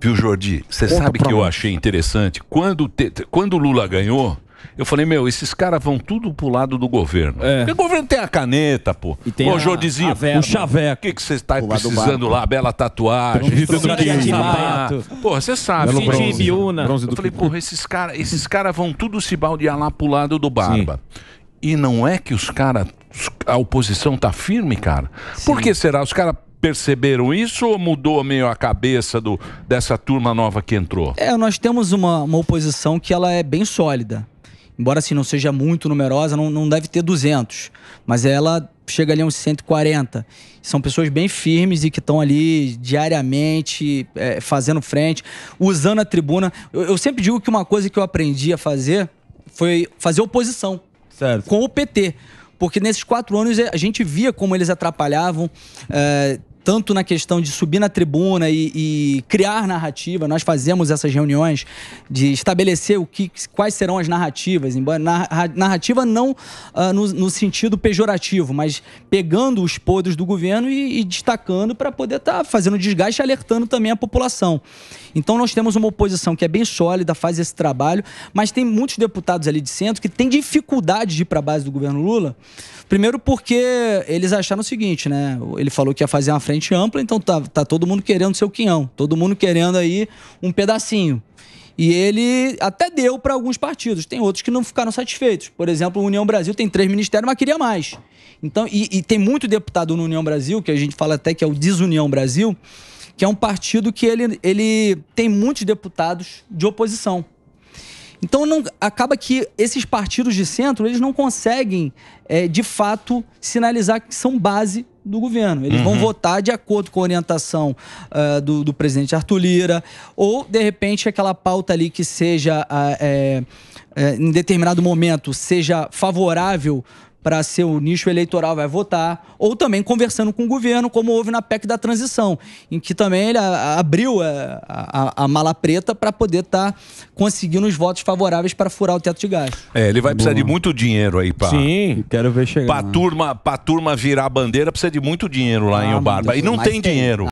Viu, Jordi? Você sabe que eu nós. achei interessante? Quando, te- quando o Lula ganhou, eu falei, meu, esses caras vão tudo pro lado do governo. Porque o governo tem a caneta, pô. tem Ô, a- Jordizinho, a o chaveco. O que você está precisando lá? Bela tatuagem. Porra, você sabe. Belo bronze. Biúna. Bronze Eu do falei, porra, esses caras esses cara vão tudo se baldear lá pro lado do Barba. E não é que os caras, a oposição tá firme, cara? Por que será? Os caras perceberam isso ou mudou meio a cabeça do, dessa turma nova que entrou? É, nós temos uma, uma oposição que ela é bem sólida. Embora assim não seja muito numerosa, não, não deve ter 200. Mas ela chega ali a uns 140. São pessoas bem firmes e que estão ali diariamente é, fazendo frente, usando a tribuna. Eu, eu sempre digo que uma coisa que eu aprendi a fazer foi fazer oposição com o PT. Porque nesses quatro anos eh, a gente via como eles atrapalhavam, eh, tanto na questão de subir na tribuna e, e criar narrativa. Nós fazemos essas reuniões de estabelecer o que, quais serão as narrativas, embora narra- narrativa não ah, no, no sentido pejorativo, mas pegando os podres do governo e, e destacando para poder estar fazendo desgaste e alertando também a população. Então nós temos uma oposição que é bem sólida, faz esse trabalho, mas tem muitos deputados ali de centro que têm dificuldade de ir para a base do governo Lula. Primeiro porque eles acharam o seguinte, né? Ele falou que ia fazer uma frente ampla, então tá, tá todo mundo querendo seu quinhão, todo mundo querendo aí um pedacinho. E ele até deu para alguns partidos. Tem outros que não ficaram satisfeitos. Por exemplo, a União Brasil tem três ministérios, mas queria mais. Então, e, e tem muito deputado no União Brasil, que a gente fala até que é o Desunião Brasil, que é um partido que ele, ele tem muitos deputados de oposição. Então não, acaba que esses partidos de centro eles não conseguem é, de fato sinalizar que são base do governo. Eles vão Uhum. votar de acordo com a orientação ah, do, do presidente Arthur Lira, ou de repente aquela pauta ali que seja é, é, em determinado momento seja favorável para seu nicho eleitoral vai votar, ou também conversando com o governo, como houve na PEC da transição, em que também ele a- a- abriu a, a- a mala preta para poder estar conseguindo os votos favoráveis para furar o teto de gastos. É, ele vai precisar de muito dinheiro aí pra. Sim, quero ver chegar. Pra turma, pra turma virar a bandeira, precisa de muito dinheiro lá em Ah, Ubarba. E não tem. dinheiro.